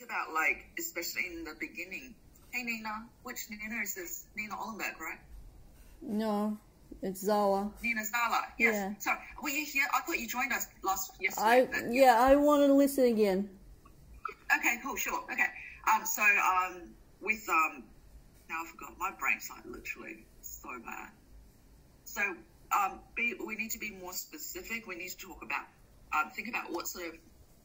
think about like, especially in the beginning. Hey Nina, which Nina is this? Nina Ollenberg, right? No, it's Zala. Nina Zala. Yes. Yeah. Sorry, were you here? I thought you joined us last yesterday. I yeah, I want to listen again. Okay, cool, sure. Okay. Um, so um, with um, now I forgot my brain's like literally so bad. So um, be, we need to be more specific. We need to talk about um, think about what sort of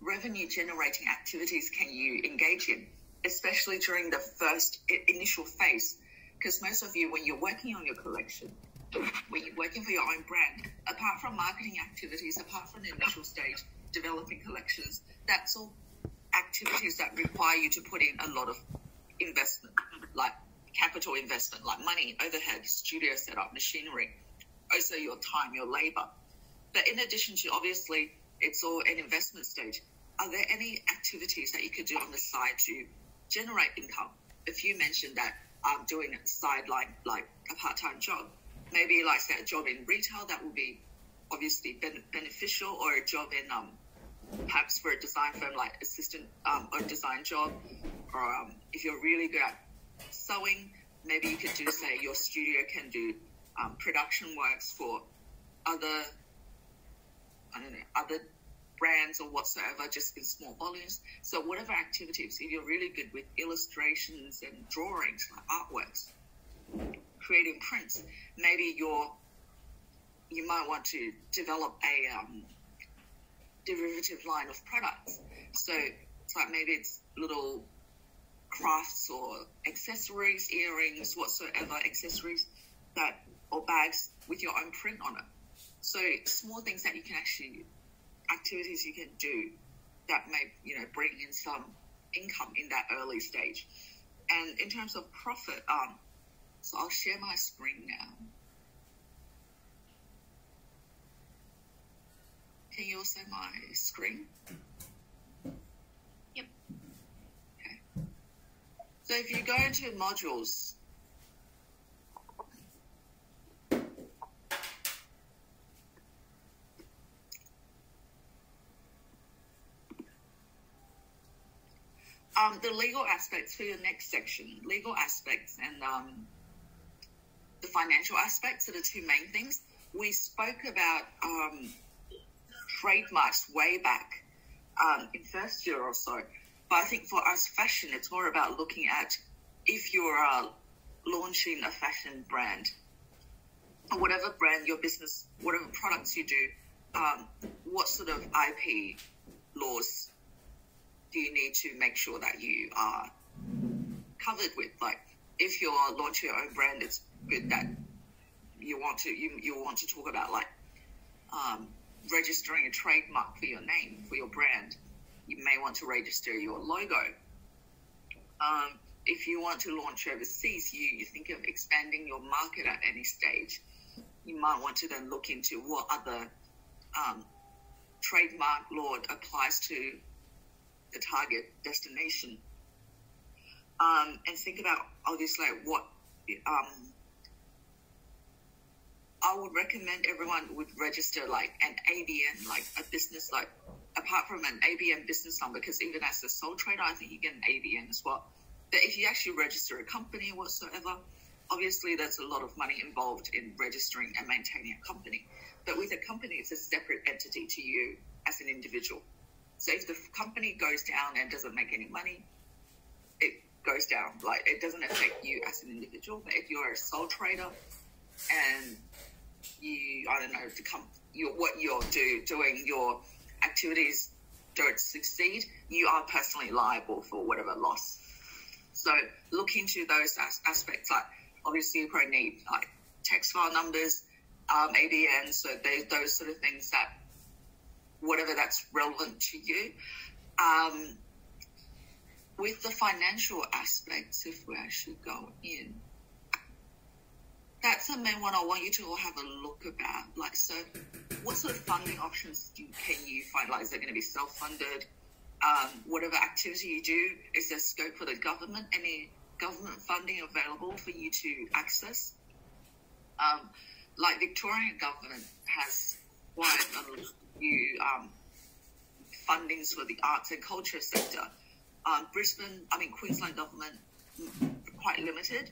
revenue generating activities can you engage in, especially during the first initial phase. Because most of you, when you're working on your collection, when you're working for your own brand, apart from marketing activities, apart from the initial stage, developing collections, that's all activities that require you to put in a lot of investment, like capital investment, like money, overhead, studio setup, machinery, also your time, your labor. But in addition to obviously, it's all an investment stage. Are there any activities that you could do on the side to generate income? If you mentioned that um, doing a sideline, like a part time job, maybe like say a job in retail, that would be obviously ben- beneficial, or a job in um, perhaps for a design firm like assistant um, or design job, or um, if you're really good at sewing, maybe you could do say your studio can do um, production works for other I don't know other brands or whatsoever, just in small volumes. So whatever activities, if you're really good with illustrations and drawings, like artworks, creating prints, maybe you're you might want to develop a um, derivative line of products. So it's like maybe it's little crafts or accessories, earrings, whatsoever accessories that or bags with your own print on it. So small things that you can actually activities you can do that may you know bring in some income in that early stage. And in terms of profit, um, so I'll share my screen now. Can you all see my screen? Yep. Okay. So if you go into modules, um, the legal aspects for your next section, legal aspects and um, the financial aspects are the two main things. We spoke about um, trademarks way back um, in first year or so, but I think for us fashion, it's more about looking at if you're uh, launching a fashion brand or whatever brand your business, whatever products you do, um, what sort of IP laws you need to make sure that you are covered with? Like, if you're launching your own brand, it's good that you want to you, you want to talk about like um, registering a trademark for your name for your brand. You may want to register your logo. Um, if you want to launch overseas, you, you think of expanding your market at any stage. You might want to then look into what other um, trademark law applies to the target destination. Um, and think about all this, like what um, I would recommend everyone would register like an ABN, like a business, like apart from an ABN business number, because even as a sole trader, I think you get an ABN as well. But if you actually register a company whatsoever, obviously there's a lot of money involved in registering and maintaining a company. But with a company, it's a separate entity to you as an individual. So if the company goes down and doesn't make any money, it goes down. Like it doesn't affect you as an individual. But if you're a sole trader and you, I don't know, to come, your what you're do doing, your activities don't succeed, you are personally liable for whatever loss. So look into those as- aspects. Like obviously, you probably need like tax file numbers, um, ABN, so those sort of things that whatever that's relevant to you. Um, with the financial aspects, if we actually go in, that's the main one I want you to all have a look about. Like, so what sort of funding options do, can you find? Like, is it going to be self-funded? Um, whatever activity you do, is there scope for the government? Any government funding available for you to access? Um, like Victorian government has quite a few um, fundings for the arts and culture sector. Um, Brisbane, I mean Queensland government, mm, quite limited.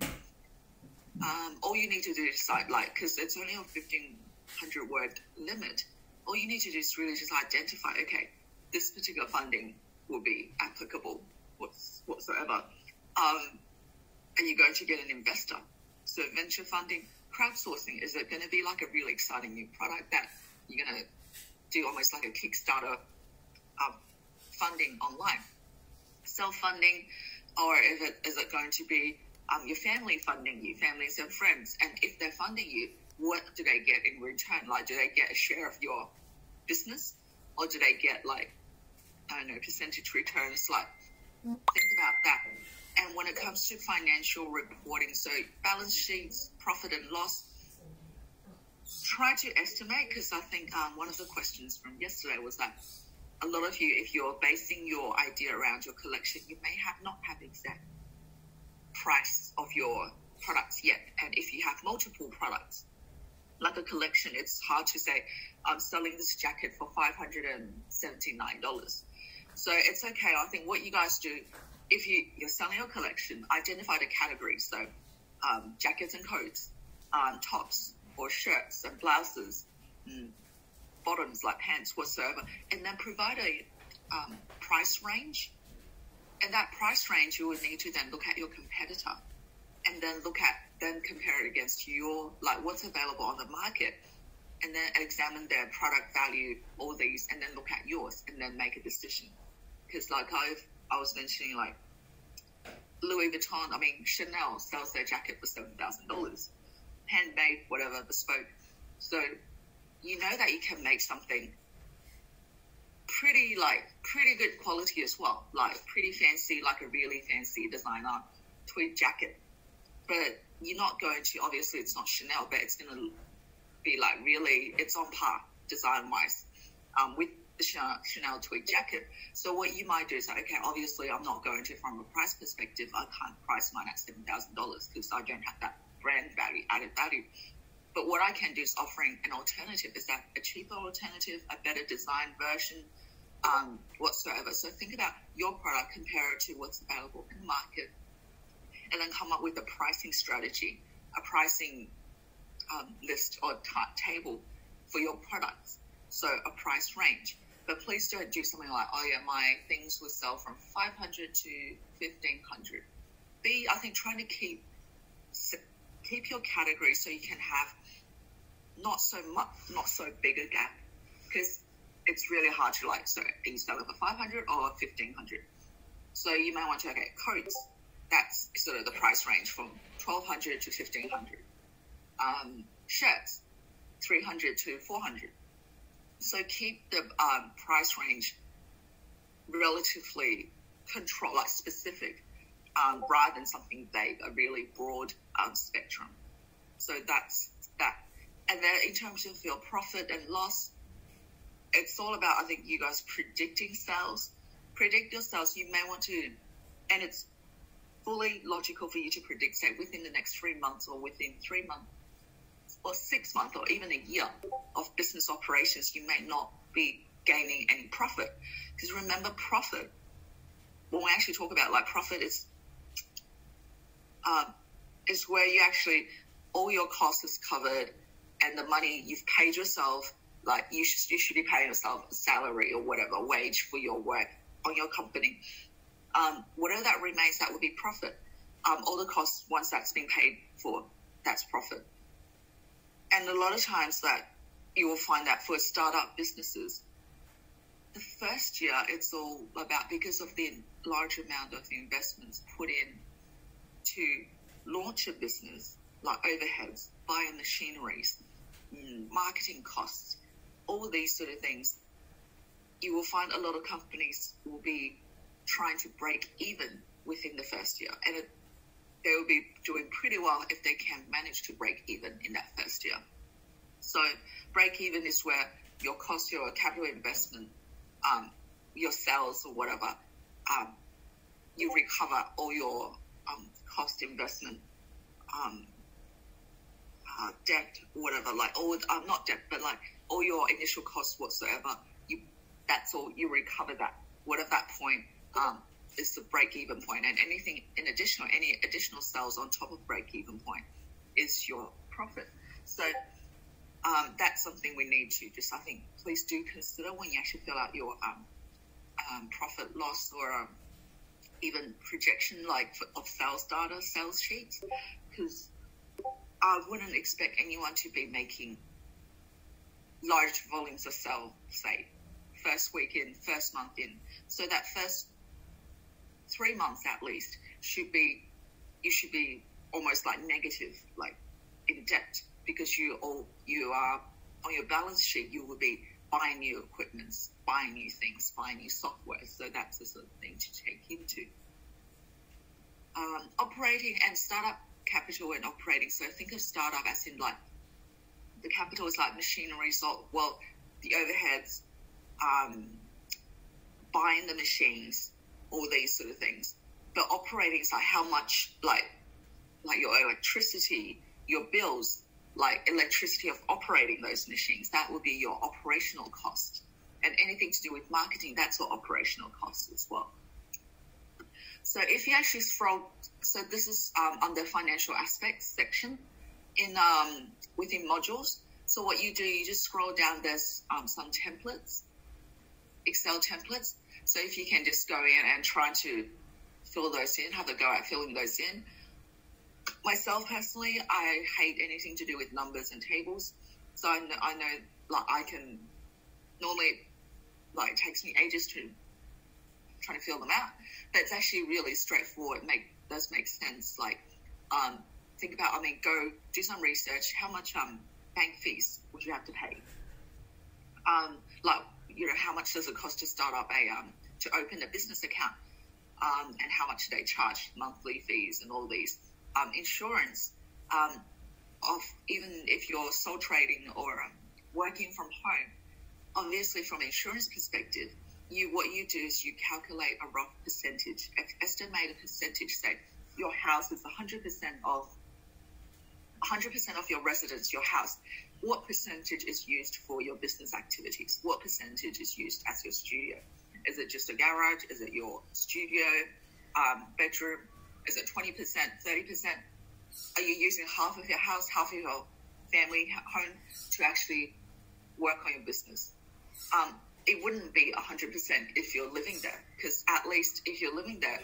Um, all you need to do is decide, like, because it's only a 1500 word limit. All you need to do is really just identify, okay, this particular funding will be applicable whatsoever. Um, and you're going to get an investor. So venture funding, crowdsourcing, is it going to be like a really exciting new product that you're going to do almost like a Kickstarter um, funding online? Self-funding, or is it, is it going to be um, your family funding you, families and friends? And if they're funding you, what do they get in return? Like, do they get a share of your business? Or do they get like, I don't know, percentage returns? Like, think about that. And when it comes to financial reporting, so balance sheets, profit and loss, try to estimate because I think um, one of the questions from yesterday was that a lot of you, if you're basing your idea around your collection, you may have not have exact price of your products yet. And if you have multiple products, like a collection, it's hard to say, I'm selling this jacket for $579. So it's okay. I think what you guys do, if you, you're selling your collection, identify the categories. So um, jackets and coats, um, tops or shirts and blouses, mm, bottoms like pants whatsoever, and then provide a um, price range. And that price range, you would need to then look at your competitor and then look at, then compare it against your, like what's available on the market and then examine their product value, all these, and then look at yours and then make a decision. Because like I've, I was mentioning like Louis Vuitton, I mean Chanel sells their jacket for seven thousand dollars, handmade, whatever, bespoke. So you know that you can make something pretty like pretty good quality as well, like pretty fancy, like a really fancy designer tweed jacket. But you're not going to obviously it's not Chanel, but it's gonna be like really it's on par design wise um, with the Chanel, Chanel tweed jacket. So what you might do is like, okay, obviously I'm not going to from a price perspective, I can't price mine at seven thousand dollars because I don't have that brand value, added value. But what I can do is offering an alternative. Is that a cheaper alternative, a better design version, um, whatsoever? So think about your product, compare it to what's available in the market, and then come up with a pricing strategy, a pricing um, list or t- table for your products. So a price range. But please don't do something like, oh yeah, my things will sell from 500 to 1500. B, I think trying to keep keep your category so you can have not so much, not so big a gap because it's really hard to like. So you selling for 500 or 1500? So you might want to okay coats. That's sort of the price range from 1200 to 1500. Um, shirts, 300 to 400. So keep the um, price range relatively control, like specific, um, rather than something vague, a really broad um, spectrum. So that's that. And then in terms of your profit and loss, it's all about, I think, you guys predicting sales. Predict your sales. You may want to, and it's fully logical for you to predict, say, within the next three months or within three months or six months or even a year of business operations, you may not be gaining any profit. Because remember, profit, when we actually talk about like profit, is uh, is where you actually all your costs is covered and the money you've paid yourself, like you should you should be paying yourself a salary or whatever wage for your work on your company. Um, whatever that remains, that will be profit. Um, all the costs once that's been paid for, that's profit. And a lot of times that you will find that for startup businesses, the first year it's all about because of the large amount of investments put in to launch a business, like overheads, buy machineries, mm, marketing costs, all these sort of things, you will find a lot of companies will be trying to break even within the first year. And it, they will be doing pretty well if they can manage to break even in that first year. So break even is where your cost, your capital investment, um, your sales or whatever, um, you recover all your cost investment, um, uh, debt, whatever, like all, uh, not debt, but like all your initial costs whatsoever, you, that's all, you recover that. What at that point, um, is the break even point, and anything in additional, any additional sales on top of break even point is your profit. So um, that's something we need to just, I think, please do consider when you actually fill out your um, um, profit loss or um, even projection like for, of sales data, sales sheets, because I wouldn't expect anyone to be making large volumes of sale, say, first week in, first month in. So that first three months at least should be, you should be almost like negative, like in debt, because you all you are on your balance sheet. You will be buying new equipments, buy new things, buy new software. So that's the sort of thing to take into. Um, operating and startup capital and operating. So think of startup as in like the capital is like machinery. So well, the overheads, um, buying the machines, all these sort of things. But operating is like how much like like your electricity, your bills, like electricity of operating those machines. That will be your operational cost. And anything to do with marketing, that's your operational cost as well. So if you actually scroll, so this is um, under financial aspects section in um, within modules. So what you do, you just scroll down. There's um, some templates, Excel templates. So if you can just go in and try to fill those in, have a go at filling those in. Myself personally, I hate anything to do with numbers and tables. So I know, I know like I can normally like it takes me ages to try to fill them out, but it's actually really straightforward. Make does make sense. Like um, think about, I mean, go do some research. How much um bank fees would you have to pay? Um, like you know, how much does it cost to start up a um to open a business account? Um, and how much do they charge monthly fees and all these um, insurance um, of even if you're sole trading or um, working from home obviously from an insurance perspective you what you do is you calculate a rough percentage estimate a percentage say your house is 100% of 100% of your residence your house what percentage is used for your business activities what percentage is used as your studio is it just a garage? Is it your studio, um, bedroom? Is it 20%, 30%? Are you using half of your house, half of your family home to actually work on your business? Um, it wouldn't be 100% if you're living there, because at least if you're living there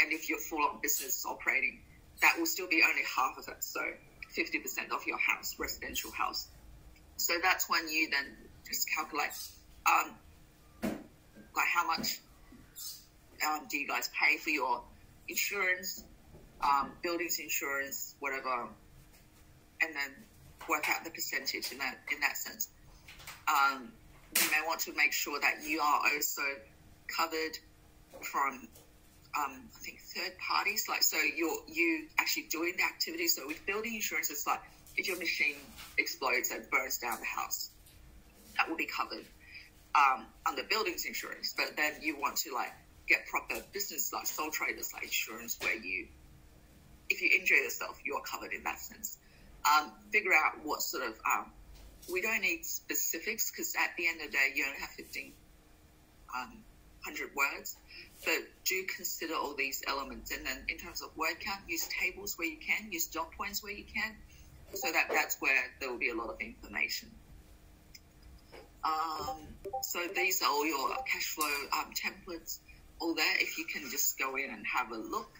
and if you're full on business operating, that will still be only half of it. So 50% of your house, residential house. So that's when you then just calculate um, like how much um, do you guys pay for your insurance, um, buildings insurance, whatever, and then work out the percentage in that in that sense. Um, you may want to make sure that you are also covered from um, I think third parties. Like so, you're you actually doing the activity. So with building insurance, it's like if your machine explodes and burns down the house, that will be covered um, under buildings insurance, but then you want to like get proper business like sole traders like insurance where you, if you injure yourself, you're covered in that sense. Um, figure out what sort of, um, we don't need specifics because at the end of the day, you only have 15 um, hundred words, but do consider all these elements. And then in terms of word count, use tables where you can, use dot points where you can, so that that's where there will be a lot of information. Um, so these are all your cash flow um, templates, all there. If you can just go in and have a look.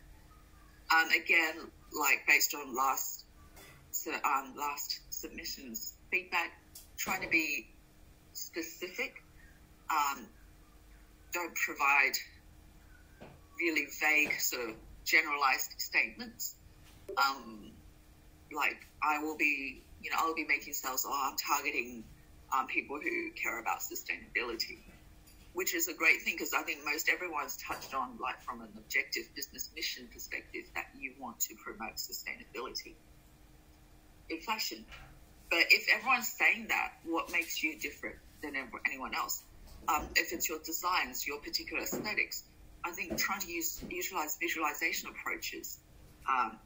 Um, again, like based on last so, um, last submissions feedback, trying to be specific. Um, don't provide really vague sort of generalized statements. Um, like I will be, you know, I'll be making sales. Oh, I'm targeting um, people who care about sustainability, which is a great thing because I think most everyone's touched on, like from an objective business mission perspective, that you want to promote sustainability in fashion. But if everyone's saying that, what makes you different than anyone else? Um, if it's your designs, your particular aesthetics, I think trying to use utilize visualization approaches um,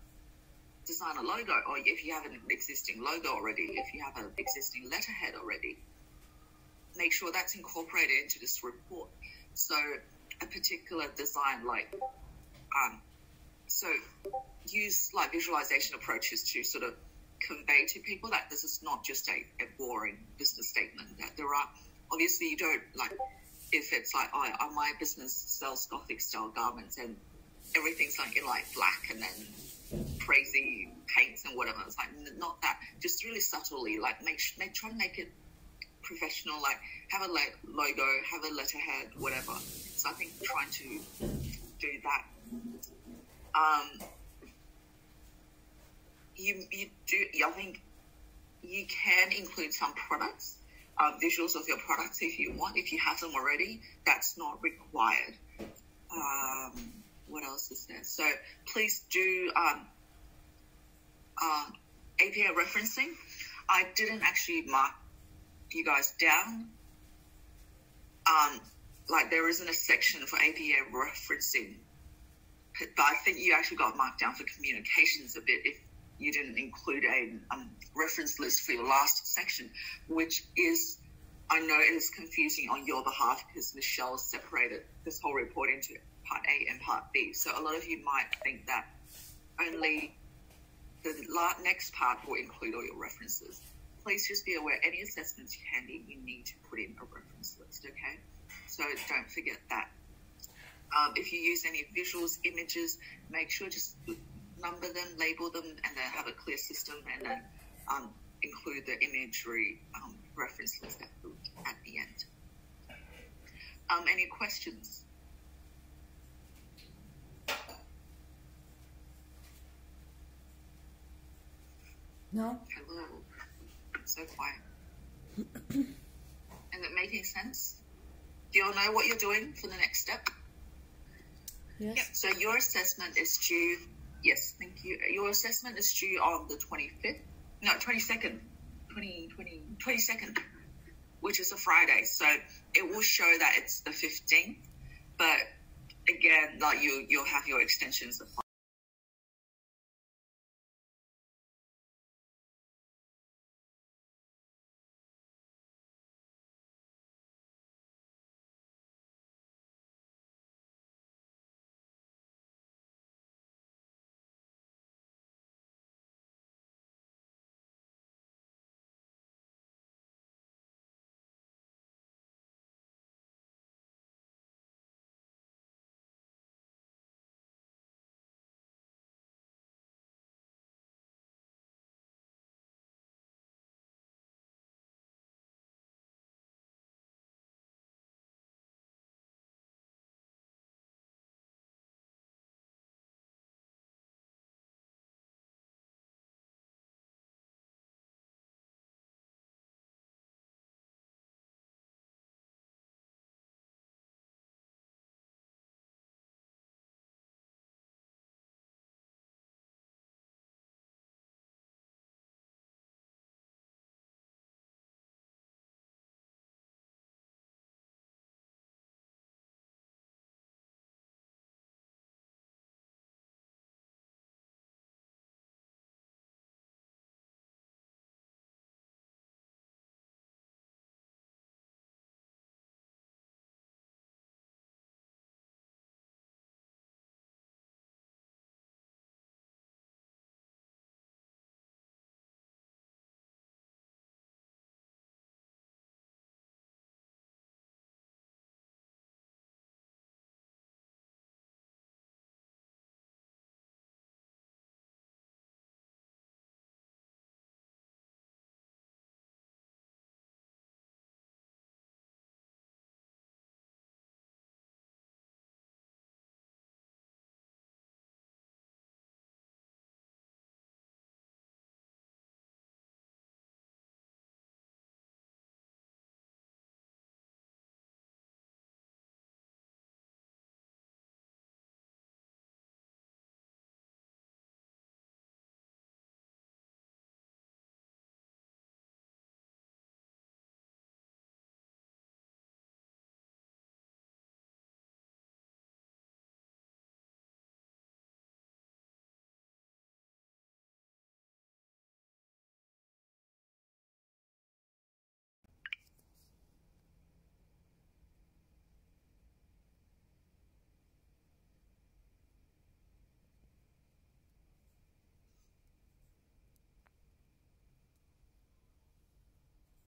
design a logo, or if you have an existing logo already, if you have an existing letterhead already, make sure that's incorporated into this report. So a particular design, like um, so use like visualization approaches to sort of convey to people that this is not just a, a boring business statement. That there are obviously you don't like if it's like oh, oh, my business sells gothic style garments and everything's like in like black and then crazy paints and whatever. It's like not that. Just really subtly, like make make try and make it professional. Like have a lo- logo, have a letterhead, whatever. So I think trying to do that. Um, you you do. I think you can include some products, um, visuals of your products if you want. If you have them already, that's not required. Um, what else is there? So please do um, uh, APA referencing. I didn't actually mark you guys down. Um, like there isn't a section for APA referencing, but I think you actually got marked down for communications a bit if you didn't include a um, reference list for your last section, which is, I know it is confusing on your behalf because Michelle separated this whole report into part A and part B. So a lot of you might think that only the next part will include all your references. Please just be aware any assessments you hand in, you need to put in a reference list, okay? So don't forget that. Um, if you use any visuals, images, make sure just number them, label them, and then have a clear system, and then um, include the imagery um, reference list at the, at the end. Um, any questions? No. Hello. So quiet. Is it making sense? Do you all know what you're doing for the next step? Yes. So your assessment is due. Yes, thank you. Your assessment is due on the 25th. No, 22nd. 20, 20, 22nd, which is a Friday. So it will show that it's the 15th. But again, like you, you'll have your extensions apply.